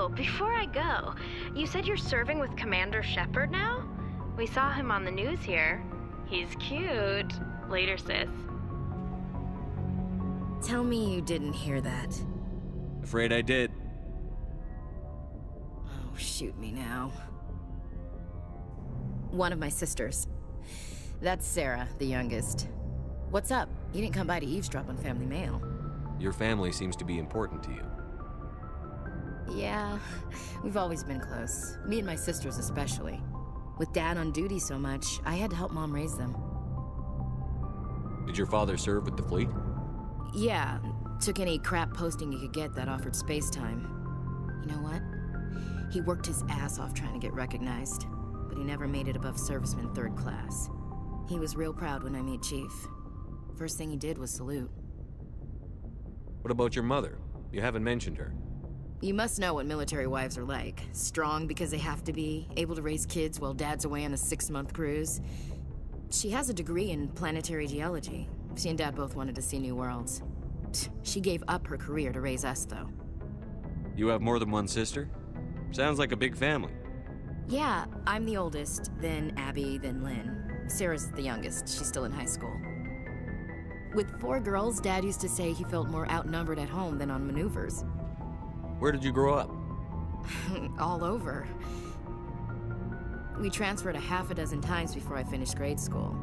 Oh, before I go, you said you're serving with Commander Shepard now? We saw him on the news here. He's cute. Later, sis. Tell me you didn't hear that. Afraid I did. Oh, shoot me now. One of my sisters. That's Sarah, the youngest. What's up? You didn't come by to eavesdrop on family mail. Your family seems to be important to you. Yeah, we've always been close. Me and my sisters especially. With Dad on duty so much, I had to help Mom raise them. Did your father serve with the fleet? Yeah, took any crap posting he could get that offered space time. You know what? He worked his ass off trying to get recognized, but he never made it above serviceman third class. He was real proud when I met Chief. First thing he did was salute. What about your mother? You haven't mentioned her. You must know what military wives are like. Strong because they have to be, able to raise kids while dad's away on a six-month cruise. She has a degree in planetary geology. She and dad both wanted to see new worlds. She gave up her career to raise us, though. You have more than one sister? Sounds like a big family. Yeah, I'm the oldest, then Abby, then Lynn. Sarah's the youngest. She's still in high school. With four girls, Dad used to say he felt more outnumbered at home than on maneuvers. Where did you grow up? All over. We transferred a half a dozen times before I finished grade school.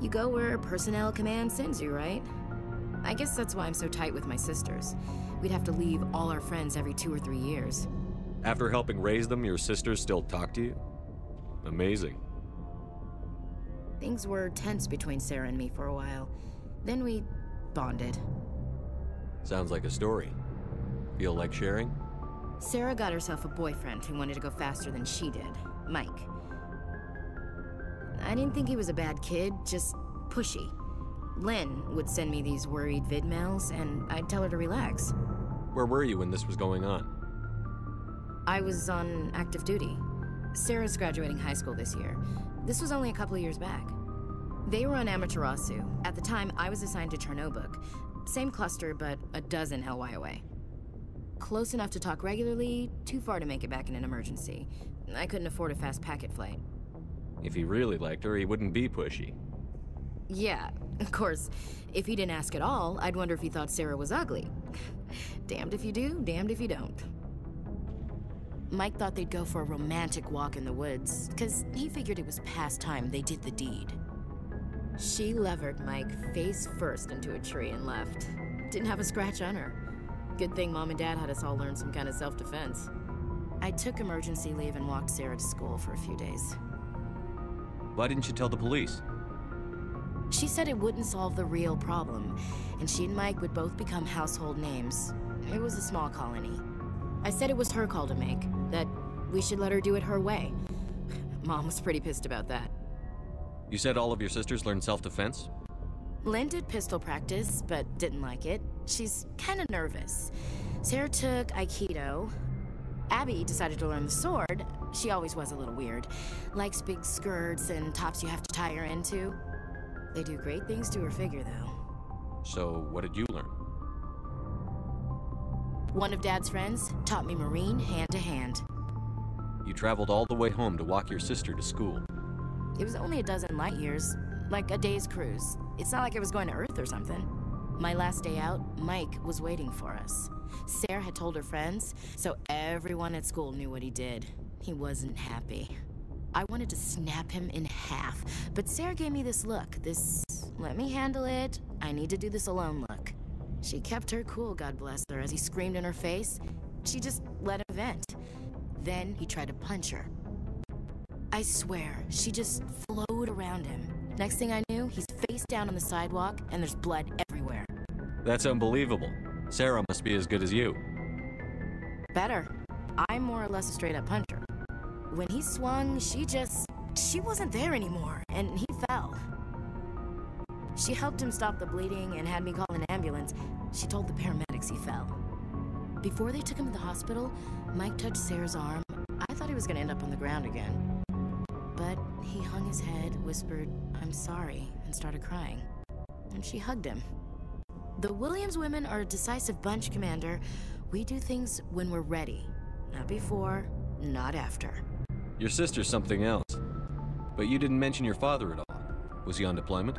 You go where personnel command sends you, right? I guess that's why I'm so tight with my sisters. We'd have to leave all our friends every two or three years. After helping raise them, your sisters still talk to you? Amazing. Things were tense between Sarah and me for a while. Then we bonded. Sounds like a story. Feel like sharing? Sarah got herself a boyfriend who wanted to go faster than she did, Mike. I didn't think he was a bad kid, just pushy. Lynn would send me these worried vid mails, and I'd tell her to relax. Where were you when this was going on? I was on active duty. Sarah's graduating high school this year. This was only a couple of years back. They were on Amaterasu. At the time, I was assigned to Chernobog. Same cluster, but a dozen LY away. Close enough to talk regularly, too far to make it back in an emergency. I couldn't afford a fast packet flight. If he really liked her, he wouldn't be pushy. Yeah, of course. If he didn't ask at all, I'd wonder if he thought Sarah was ugly. damned if you do, damned if you don't. Mike thought they'd go for a romantic walk in the woods, because he figured it was past time they did the deed. She levered Mike face first into a tree and left. Didn't have a scratch on her. Good thing Mom and Dad had us all learn some kind of self-defense. I took emergency leave and walked Sarah to school for a few days. Why didn't you tell the police? She said it wouldn't solve the real problem, and she and Mike would both become household names. It was a small colony. I said it was her call to make, that we should let her do it her way. Mom was pretty pissed about that. You said all of your sisters learned self-defense? Lynn did pistol practice, but didn't like it. She's kind of nervous. Sarah took Aikido. Abby decided to learn the sword. She always was a little weird. Likes big skirts and tops you have to tie her into. They do great things to her figure, though. So, what did you learn? One of Dad's friends taught me Marine hand to hand. You traveled all the way home to walk your sister to school. It was only a dozen light years, like a day's cruise. It's not like I was going to Earth or something. My last day out, Mike was waiting for us. Sarah had told her friends, so everyone at school knew what he did. He wasn't happy. I wanted to snap him in half, but Sarah gave me this look, this let me handle it, I need to do this alone look. She kept her cool, God bless her, as he screamed in her face. She just let him vent. Then he tried to punch her. I swear, she just flowed around him. Next thing I knew, he's face down on the sidewalk and there's blood everywhere. That's unbelievable. Sarah must be as good as you. Better. I'm more or less a straight up puncher. When he swung, she just. she wasn't there anymore, and he fell. She helped him stop the bleeding and had me call an ambulance. She told the paramedics he fell. Before they took him to the hospital, Mike touched Sarah's arm. I thought he was gonna end up on the ground again. But he hung his head, whispered, I'm sorry, and started crying. And she hugged him. The Williams women are a decisive bunch, Commander. We do things when we're ready. Not before, not after. Your sister's something else. But you didn't mention your father at all. Was he on deployment?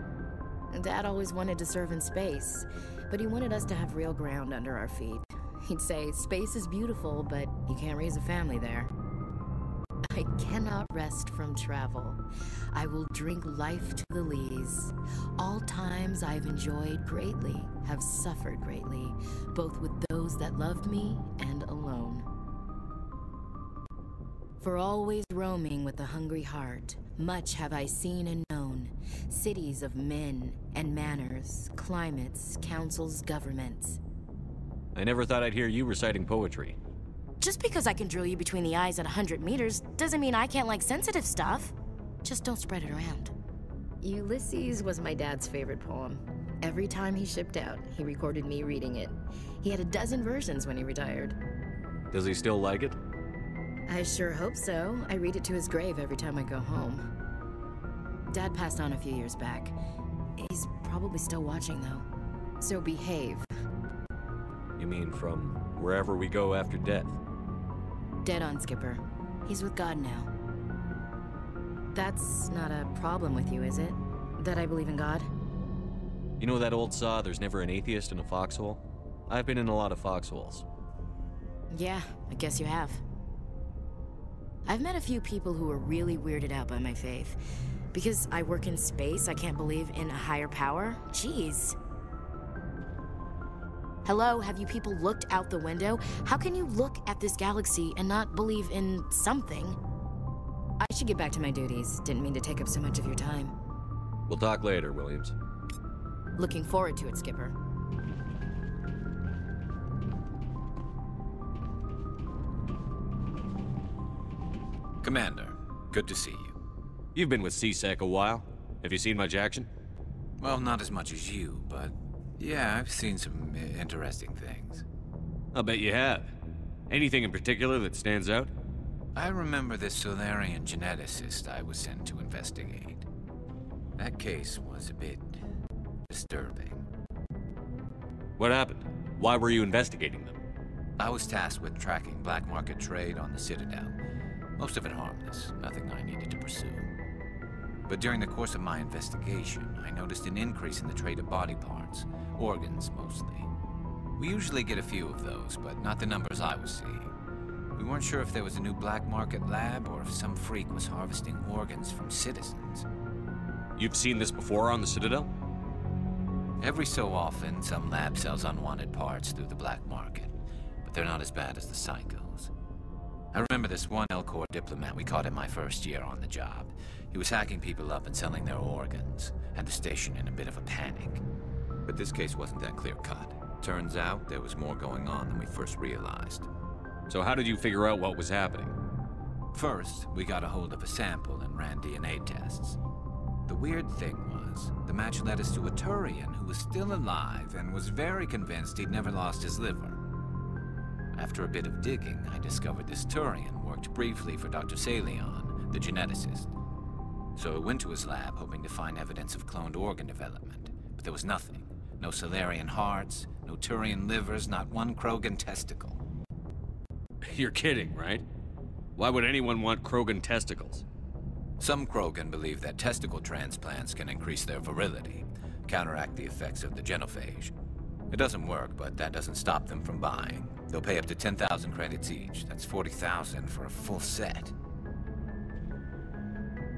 Dad always wanted to serve in space, but he wanted us to have real ground under our feet. He'd say, Space is beautiful, but you can't raise a family there. I cannot rest from travel. I will drink life to the lees. All times I've enjoyed greatly, have suffered greatly, both with those that loved me and alone. For always roaming with a hungry heart, much have I seen and known. Cities of men and manners, climates, councils, governments. I never thought I'd hear you reciting poetry. Just because I can drill you between the eyes at 100 meters doesn't mean I can't like sensitive stuff. Just don't spread it around. Ulysses was my dad's favorite poem. Every time he shipped out, he recorded me reading it. He had a dozen versions when he retired. Does he still like it? I sure hope so. I read it to his grave every time I go home. Dad passed on a few years back. He's probably still watching, though. So behave. You mean from wherever we go after death? Dead on, Skipper. He's with God now. That's not a problem with you, is it? That I believe in God? You know that old saw, there's never an atheist in a foxhole? I've been in a lot of foxholes. Yeah, I guess you have. I've met a few people who are really weirded out by my faith. Because I work in space, I can't believe in a higher power? Jeez. Hello, have you people looked out the window? How can you look at this galaxy and not believe in something? I should get back to my duties. Didn't mean to take up so much of your time. We'll talk later, Williams. Looking forward to it, Skipper. Commander, good to see you. You've been with C-Sec a while. Have you seen much action? Well, not as much as you, but yeah, I've seen some uh, interesting things. I'll bet you have. Anything in particular that stands out? I remember this Salarian geneticist I was sent to investigate. That case was a bit disturbing. What happened? Why were you investigating them? I was tasked with tracking black market trade on the Citadel. Most of it harmless, nothing I needed to pursue. But during the course of my investigation, I noticed an increase in the trade of body parts, organs mostly. We usually get a few of those, but not the numbers I was seeing. We weren't sure if there was a new black market lab or if some freak was harvesting organs from citizens. You've seen this before on the Citadel? Every so often, some lab sells unwanted parts through the black market, but they're not as bad as the psychos. I remember this one Elcor diplomat we caught in my first year on the job. He was hacking people up and selling their organs, had the station in a bit of a panic. But this case wasn't that clear-cut. Turns out there was more going on than we first realized. So how did you figure out what was happening? First, we got a hold of a sample and ran DNA tests. The weird thing was, the match led us to a Turian who was still alive and was very convinced he'd never lost his liver. After a bit of digging, I discovered this Turian worked briefly for Dr. Saleon, the geneticist. So I went to his lab hoping to find evidence of cloned organ development, but there was nothing. No Salarian hearts, no Turian livers, not one Krogan testicle. You're kidding, right? Why would anyone want Krogan testicles? Some Krogan believe that testicle transplants can increase their virility, counteract the effects of the genophage. It doesn't work, but that doesn't stop them from buying. They'll pay up to 10,000 credits each. That's 40,000 for a full set.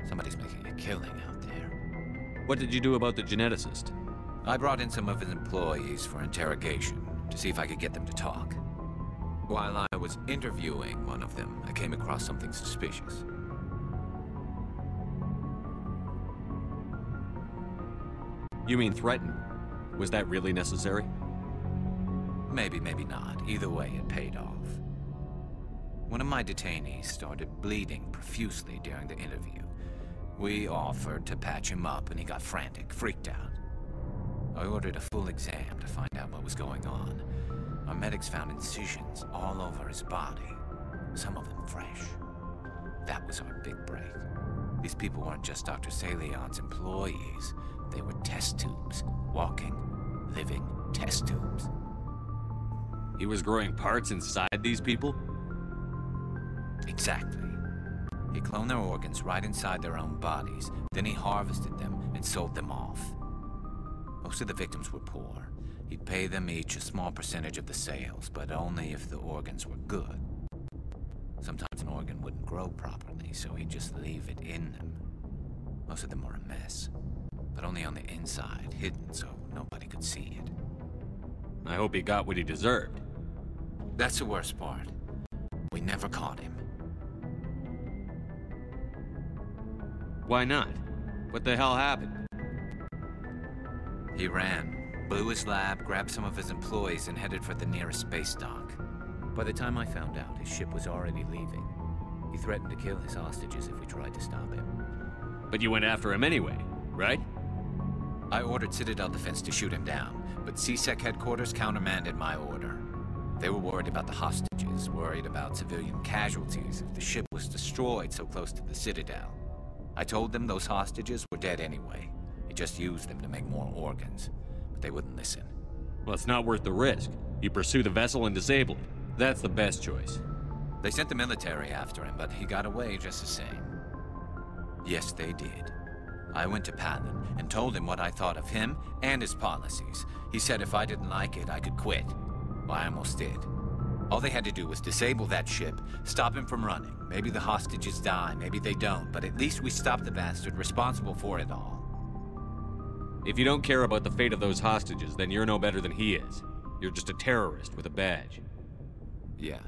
Somebody's making a killing out there. What did you do about the geneticist? I brought in some of his employees for interrogation to see if I could get them to talk. While I was interviewing one of them, I came across something suspicious. You mean threatened? Was that really necessary? Maybe, maybe not. Either way, it paid off. One of my detainees started bleeding profusely during the interview. We offered to patch him up, and he got frantic, freaked out. I ordered a full exam to find out what was going on. Our medics found incisions all over his body, some of them fresh. That was our big break. These people weren't just Dr. Saleon's employees. They were test tubes, walking, living test tubes. He was growing parts inside these people? Exactly. He cloned their organs right inside their own bodies, then he harvested them and sold them off. Most of the victims were poor. He'd pay them each a small percentage of the sales, but only if the organs were good. Sometimes an organ wouldn't grow properly, so he'd just leave it in them. Most of them were a mess, but only on the inside, hidden so nobody could see it. I hope he got what he deserved. That's the worst part. We never caught him. Why not? What the hell happened? He ran, blew his lab, grabbed some of his employees, and headed for the nearest space dock. By the time I found out, his ship was already leaving. He threatened to kill his hostages if we tried to stop him. But you went after him anyway, right? I ordered Citadel Defense to shoot him down, but C-Sec headquarters countermanded my order. They were worried about the hostages, worried about civilian casualties if the ship was destroyed so close to the Citadel. I told them those hostages were dead anyway. He just used them to make more organs, but they wouldn't listen. Well, it's not worth the risk. You pursue the vessel and disable it. That's the best choice. They sent the military after him, but he got away just the same. Yes, they did. I went to Pallin and told him what I thought of him and his policies. He said if I didn't like it, I could quit. Well, I almost did. All they had to do was disable that ship, stop him from running. Maybe the hostages die, maybe they don't, but at least we stopped the bastard responsible for it all. If you don't care about the fate of those hostages, then you're no better than he is. You're just a terrorist with a badge. Yeah,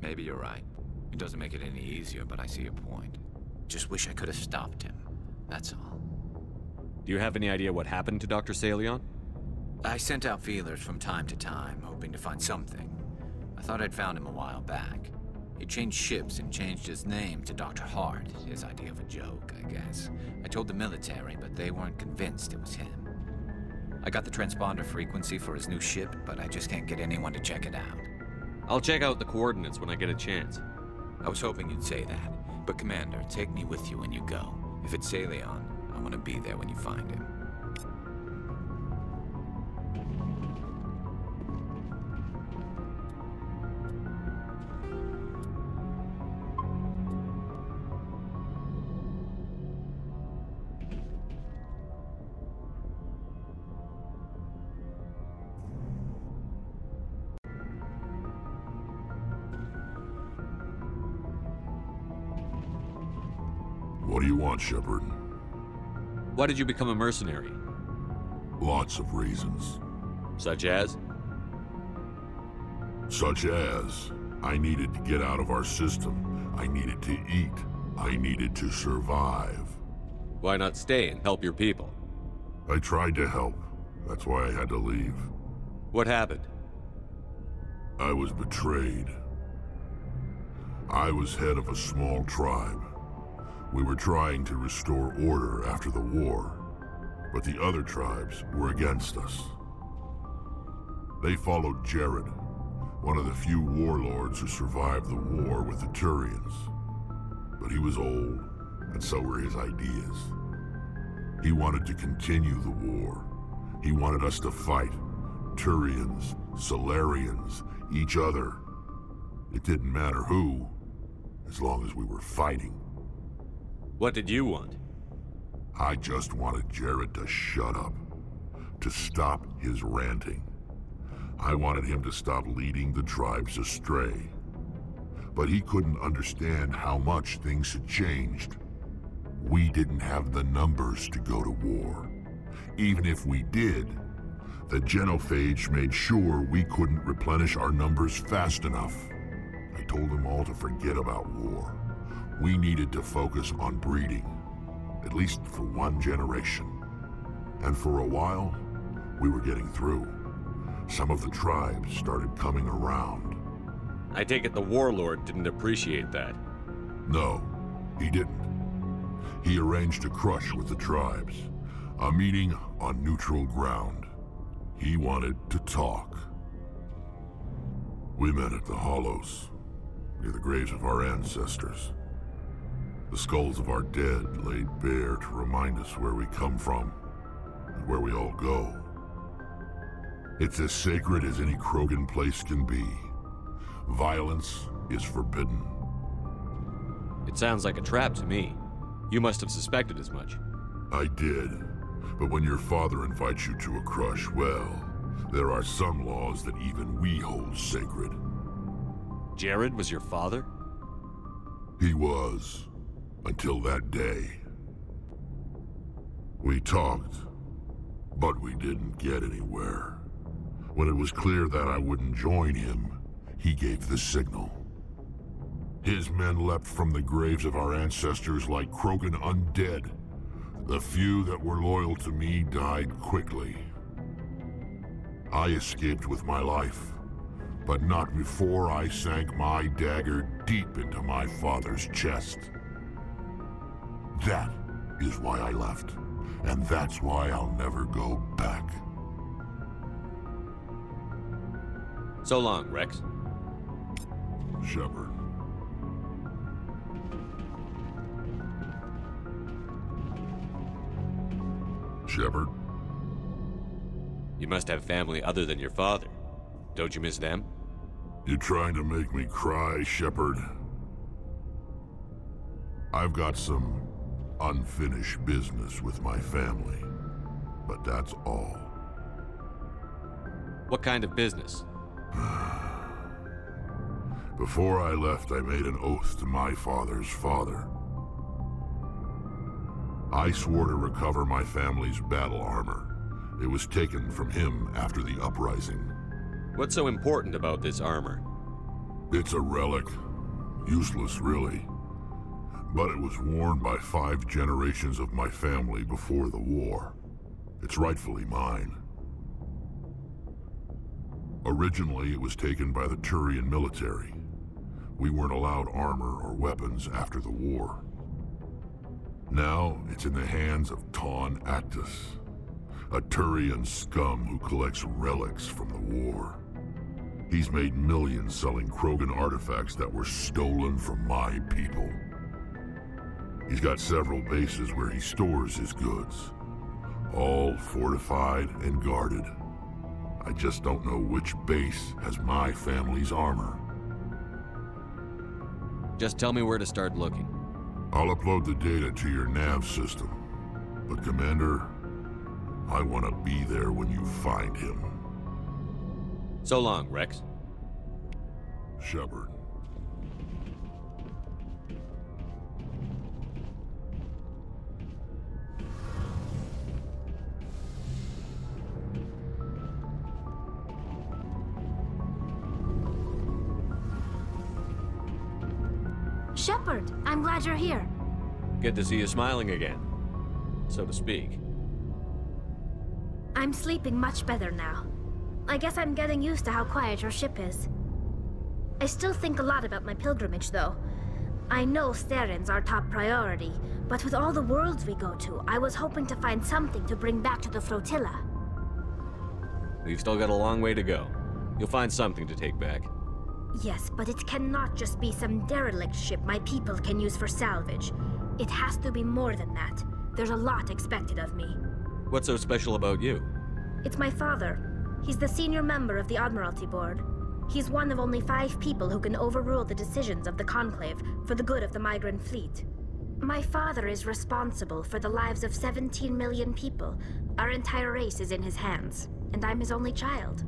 maybe you're right. It doesn't make it any easier, but I see your point. Just wish I could have stopped him. That's all. Do you have any idea what happened to Dr. Saleon? I sent out feelers from time to time, hoping to find something. I thought I'd found him a while back. He changed ships and changed his name to Dr. Hart, his idea of a joke, I guess. I told the military, but they weren't convinced it was him. I got the transponder frequency for his new ship, but I just can't get anyone to check it out. I'll check out the coordinates when I get a chance. I was hoping you'd say that. But Commander, take me with you when you go. If it's Saleon, I want to be there when you find him. What do you want, Shepard? Why did you become a mercenary? Lots of reasons. Such as? Such as, I needed to get out of our system. I needed to eat. I needed to survive. Why not stay and help your people? I tried to help. That's why I had to leave. What happened? I was betrayed. I was head of a small tribe. We were trying to restore order after the war, but the other tribes were against us. They followed Jarrod, one of the few warlords who survived the war with the Turians. But he was old, and so were his ideas. He wanted to continue the war. He wanted us to fight. Turians, Salarians, each other. It didn't matter who, as long as we were fighting. What did you want? I just wanted Jarrod to shut up. To stop his ranting. I wanted him to stop leading the tribes astray. But he couldn't understand how much things had changed. We didn't have the numbers to go to war. Even if we did, the genophage made sure we couldn't replenish our numbers fast enough. I told them all to forget about war. We needed to focus on breeding, at least for one generation. And for a while, we were getting through. Some of the tribes started coming around. I take it the warlord didn't appreciate that. No, he didn't. He arranged a crush with the tribes. A meeting on neutral ground. He wanted to talk. We met at the Hollows, near the graves of our ancestors. The skulls of our dead laid bare to remind us where we come from and where we all go. It's as sacred as any Krogan place can be. Violence is forbidden. It sounds like a trap to me. You must have suspected as much. I did. But when your father invites you to a crush, well, there are some laws that even we hold sacred. Jarrod was your father? He was. Until that day. We talked, but we didn't get anywhere. When it was clear that I wouldn't join him, he gave the signal. His men leapt from the graves of our ancestors like Krogan undead. The few that were loyal to me died quickly. I escaped with my life, but not before I sank my dagger deep into my father's chest. That is why I left, and that's why I'll never go back. So long, Rex. Shepard. Shepard, You must have family other than your father. Don't you miss them? You're trying to make me cry, Shepard? I've got some unfinished business with my family, but that's all. What kind of business? Before I left, I made an oath to my father's father. I swore to recover my family's battle armor. It was taken from him after the uprising. What's so important about this armor? It's a relic. Useless, really. But it was worn by five generations of my family before the war. It's rightfully mine. Originally, it was taken by the Turian military. We weren't allowed armor or weapons after the war. Now, it's in the hands of Tonn Actus, a Turian scum who collects relics from the war. He's made millions selling Krogan artifacts that were stolen from my people. He's got several bases where he stores his goods, all fortified and guarded. I just don't know which base has my family's armor. Just tell me where to start looking. I'll upload the data to your nav system. But Commander, I want to be there when you find him. So long, Rex. Shepard. Glad you're here. Good to see you smiling again. So to speak. I'm sleeping much better now. I guess I'm getting used to how quiet your ship is. I still think a lot about my pilgrimage, though. I know Saren's our top priority, but with all the worlds we go to, I was hoping to find something to bring back to the flotilla. We've still got a long way to go. You'll find something to take back. Yes, but it cannot just be some derelict ship my people can use for salvage. It has to be more than that. There's a lot expected of me. What's so special about you? It's my father. He's the senior member of the Admiralty Board. He's one of only five people who can overrule the decisions of the Conclave for the good of the migrant fleet. My father is responsible for the lives of 17 million people. Our entire race is in his hands, and I'm his only child.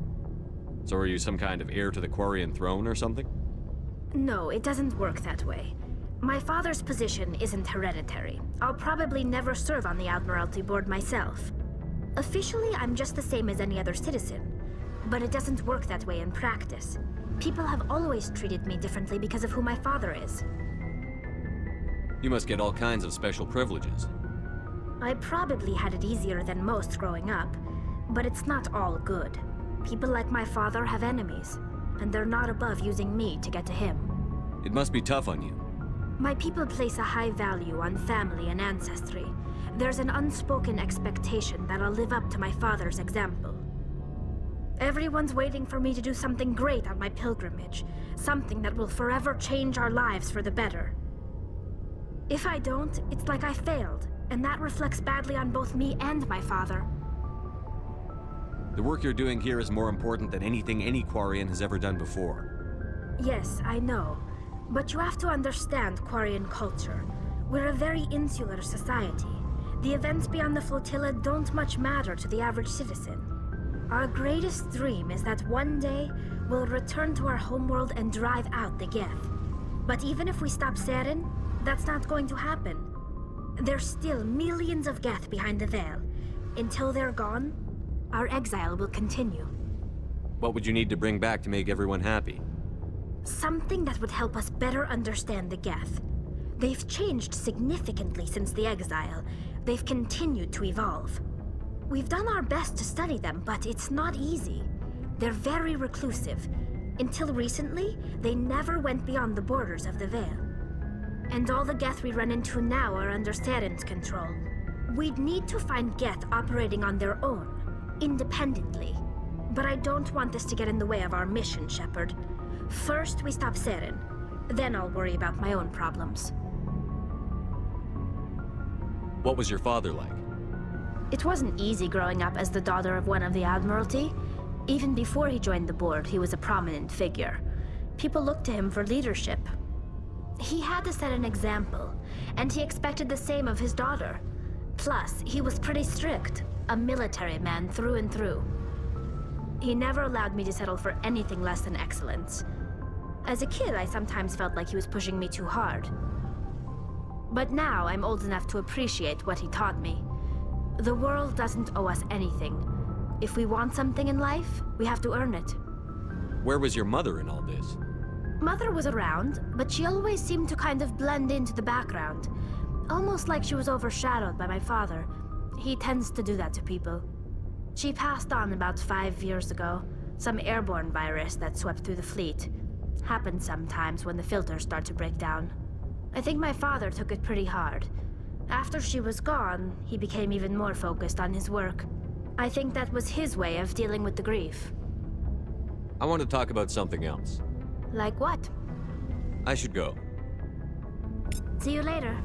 So are you some kind of heir to the Quarian throne or something? No, it doesn't work that way. My father's position isn't hereditary. I'll probably never serve on the Admiralty Board myself. Officially, I'm just the same as any other citizen. But it doesn't work that way in practice. People have always treated me differently because of who my father is. You must get all kinds of special privileges. I probably had it easier than most growing up, but it's not all good. People like my father have enemies, and they're not above using me to get to him. It must be tough on you. My people place a high value on family and ancestry. There's an unspoken expectation that I'll live up to my father's example. Everyone's waiting for me to do something great on my pilgrimage, something that will forever change our lives for the better. If I don't, it's like I failed, and that reflects badly on both me and my father. The work you're doing here is more important than anything any Quarian has ever done before. Yes, I know. But you have to understand Quarian culture. We're a very insular society. The events beyond the flotilla don't much matter to the average citizen. Our greatest dream is that one day we'll return to our homeworld and drive out the Geth. But even if we stop Saren, that's not going to happen. There's still millions of Geth behind the Veil. Until they're gone, our exile will continue. What would you need to bring back to make everyone happy? Something that would help us better understand the Geth. They've changed significantly since the exile. They've continued to evolve. We've done our best to study them, but it's not easy. They're very reclusive. Until recently, they never went beyond the borders of the Veil. And all the Geth we run into now are under Saren's control. We'd need to find Geth operating on their own, independently. But I don't want this to get in the way of our mission, Shepard. First, we stop Saren. Then I'll worry about my own problems. What was your father like? It wasn't easy growing up as the daughter of one of the Admiralty. Even before he joined the board, he was a prominent figure. People looked to him for leadership. He had to set an example, and he expected the same of his daughter. Plus, he was pretty strict, a military man through and through. He never allowed me to settle for anything less than excellence. As a kid, I sometimes felt like he was pushing me too hard. But now I'm old enough to appreciate what he taught me. The world doesn't owe us anything. If we want something in life, we have to earn it. Where was your mother in all this? Mother was around, but she always seemed to kind of blend into the background. Almost like she was overshadowed by my father. He tends to do that to people. She passed on about five years ago. Some airborne virus that swept through the fleet. Happens sometimes when the filters start to break down. I think my father took it pretty hard. After she was gone, he became even more focused on his work. I think that was his way of dealing with the grief. I want to talk about something else. Like what? I should go. See you later.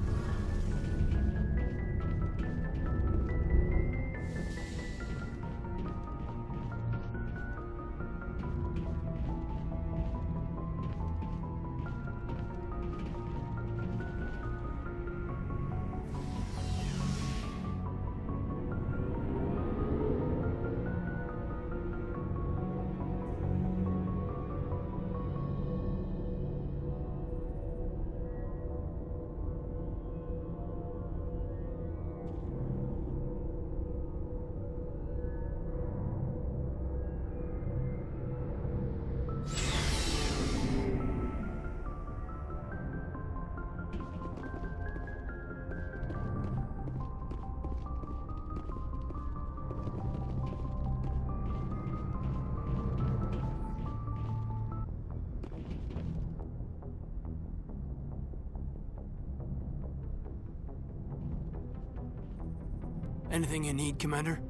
Anything you need, Commander?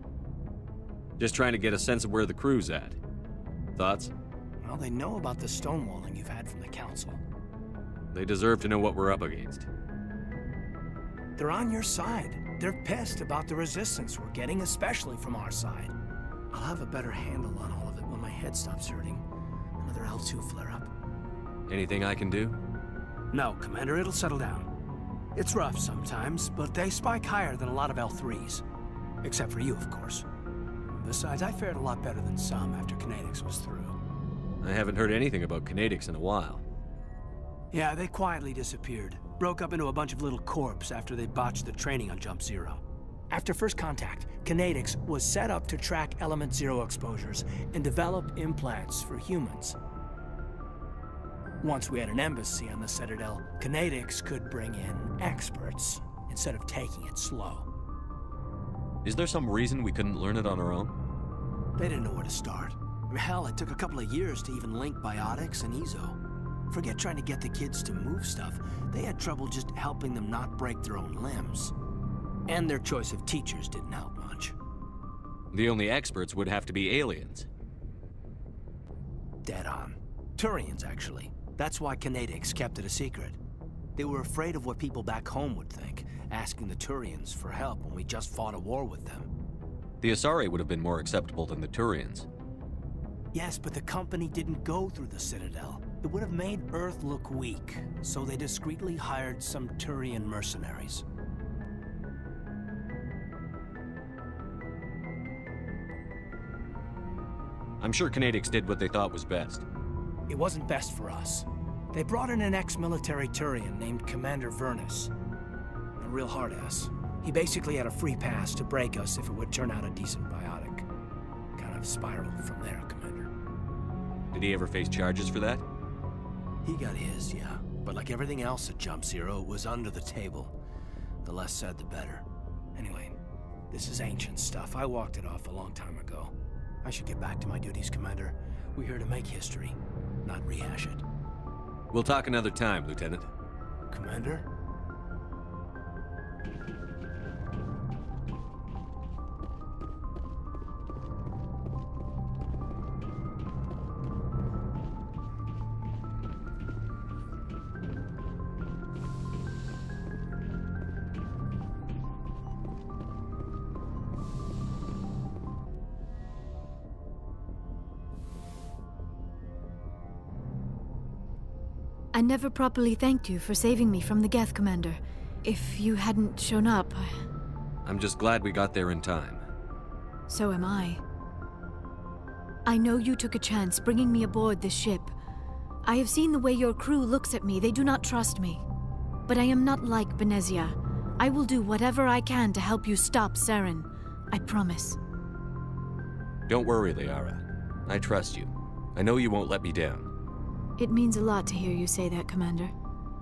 Just trying to get a sense of where the crew's at. Thoughts? Well, they know about the stonewalling you've had from the Council. They deserve to know what we're up against. They're on your side. They're pissed about the resistance we're getting, especially from our side. I'll have a better handle on all of it when my head stops hurting. Another L2 flare-up. Anything I can do? No, Commander, it'll settle down. It's rough sometimes, but they spike higher than a lot of L3s. Except for you, of course. Besides, I fared a lot better than some after Conatix was through. I haven't heard anything about Conatix in a while. Yeah, they quietly disappeared. Broke up into a bunch of little corps after they botched the training on Jump Zero. After first contact, Conatix was set up to track Element Zero exposures and develop implants for humans. Once we had an embassy on the Citadel, Conatix could bring in experts instead of taking it slow. Is there some reason we couldn't learn it on our own? They didn't know where to start. Hell, it took a couple of years to even link biotics and eezo. Forget trying to get the kids to move stuff. They had trouble just helping them not break their own limbs. And their choice of teachers didn't help much. The only experts would have to be aliens. Dead on. Turians, actually. That's why Conatix kept it a secret. They were afraid of what people back home would think, asking the Turians for help when we just fought a war with them. The Asari would have been more acceptable than the Turians. Yes, but the company didn't go through the Citadel. It would have made Earth look weak, so they discreetly hired some Turian mercenaries. I'm sure Conatix did what they thought was best. It wasn't best for us. They brought in an ex-military Turian named Commander Vyrnnus. A real hard-ass. He basically had a free pass to break us if it would turn out a decent biotic. Kind of spiraled from there, Commander. Did he ever face charges for that? He got his, yeah. But like everything else at Jump Zero, it was under the table. The less said, the better. Anyway, this is ancient stuff. I walked it off a long time ago. I should get back to my duties, Commander. We're here to make history, not rehash it. We'll talk another time, Lieutenant. Commander? I never properly thanked you for saving me from the Geth, Commander. If you hadn't shown up, I- I'm just glad we got there in time. so am I. I know you took a chance bringing me aboard this ship. I have seen the way your crew looks at me. They do not trust me. But I am not like Benezia. I will do whatever I can to help you stop Saren. I promise. Don't worry, Liara. I trust you. I know you won't let me down. It means a lot to hear you say that, Commander.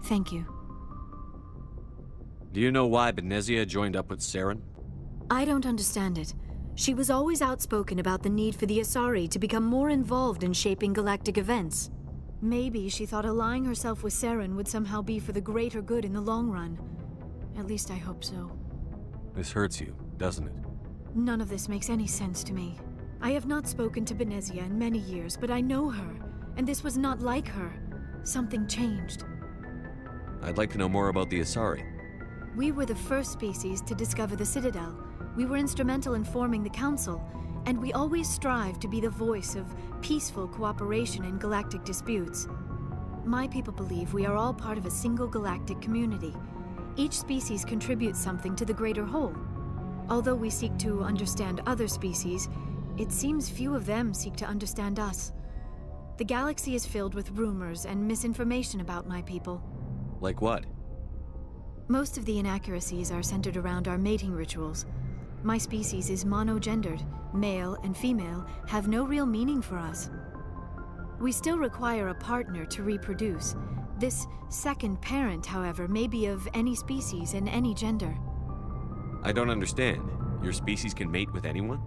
Thank you. Do you know why Benezia joined up with Saren? I don't understand it. She was always outspoken about the need for the Asari to become more involved in shaping galactic events. Maybe she thought allying herself with Saren would somehow be for the greater good in the long run. At least I hope so. This hurts you, doesn't it? None of this makes any sense to me. I have not spoken to Benezia in many years, but I know her, and this was not like her. Something changed. I'd like to know more about the Asari. We were the first species to discover the Citadel. We were instrumental in forming the Council, and we always strive to be the voice of peaceful cooperation in galactic disputes. My people believe we are all part of a single galactic community. Each species contributes something to the greater whole. Although we seek to understand other species, it seems few of them seek to understand us. The galaxy is filled with rumors and misinformation about my people. Like what? Most of the inaccuracies are centered around our mating rituals. My species is monogendered. Male and female have no real meaning for us. We still require a partner to reproduce. This second parent, however, may be of any species and any gender. I don't understand. Your species can mate with anyone?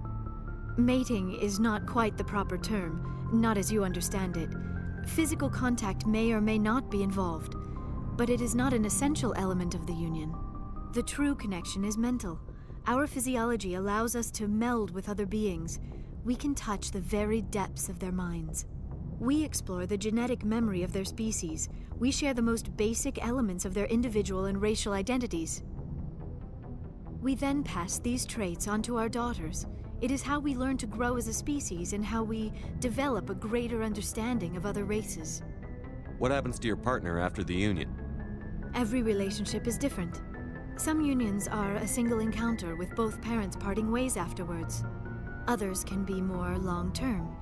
Mating is not quite the proper term, not as you understand it. Physical contact may or may not be involved, but it is not an essential element of the union. The true connection is mental. Our physiology allows us to meld with other beings. We can touch the very depths of their minds. We explore the genetic memory of their species. We share the most basic elements of their individual and racial identities. We then pass these traits on to our daughters. It is how we learn to grow as a species and how we develop a greater understanding of other races. What happens to your partner after the union? Every relationship is different. Some unions are a single encounter with both parents parting ways afterwards. Others can be more long term.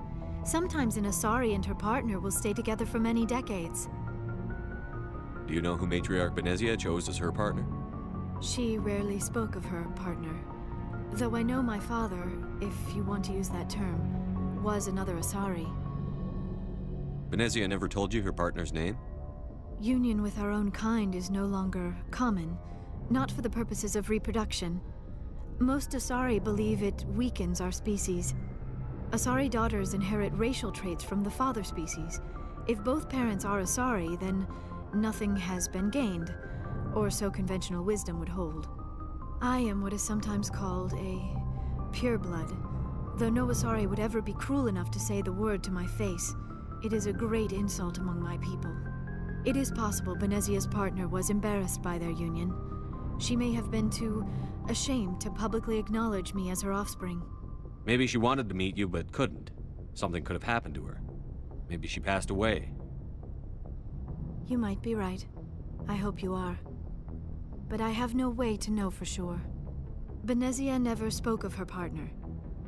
Sometimes an Asari and her partner will stay together for many decades. Do you know who Matriarch Benezia chose as her partner? She rarely spoke of her partner. Though I know my father, if you want to use that term, was another Asari. Benezia never told you her partner's name? Union with our own kind is no longer common, not for the purposes of reproduction. Most Asari believe it weakens our species. Asari daughters inherit racial traits from the father species. If both parents are Asari, then nothing has been gained, or so conventional wisdom would hold. I am what is sometimes called a pureblood, though no Asari would ever be cruel enough to say the word to my face. It is a great insult among my people. It is possible Benezia's partner was embarrassed by their union. She may have been too ashamed to publicly acknowledge me as her offspring. Maybe she wanted to meet you but couldn't. Something could have happened to her. Maybe she passed away. You might be right. I hope you are. But I have no way to know for sure. Benezia never spoke of her partner.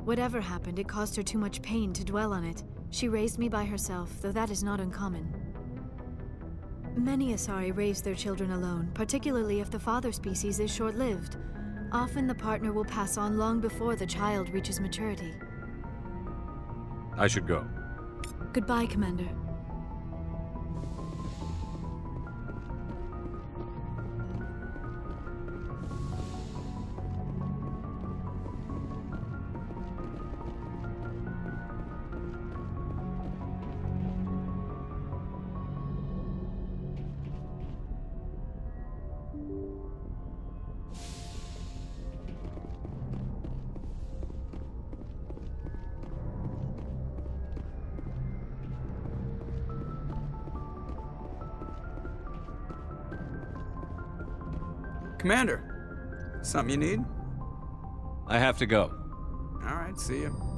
Whatever happened, it caused her too much pain to dwell on it. She raised me by herself, though that is not uncommon. Many Asari raise their children alone, particularly if the father species is short-lived. Often the partner will pass on long before the child reaches maturity. I should go. Goodbye, Commander. Commander, something you need? I have to go. All right, see you.